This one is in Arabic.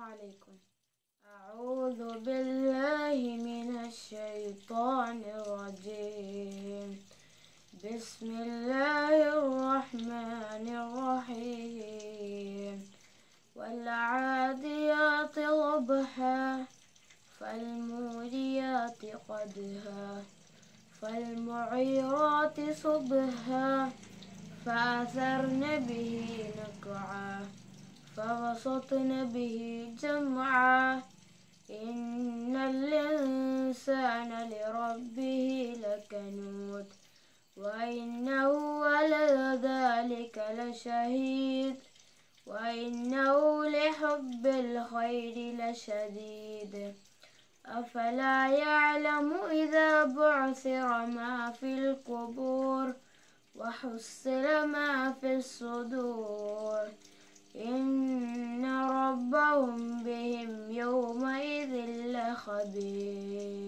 عليكم. أعوذ بالله من الشيطان الرجيم. بسم الله الرحمن الرحيم. والعاديات ضبحا فالموريات قدها فالمعيرات صبها فأثرن به فوسطن به جمعا إن الإنسان لربه لكنود وإنه على ذلك لشهيد وإنه لحب الخير لشديد. أفلا يعلم إذا بعثر ما في القبور وحصل ما في الصدور. لخبير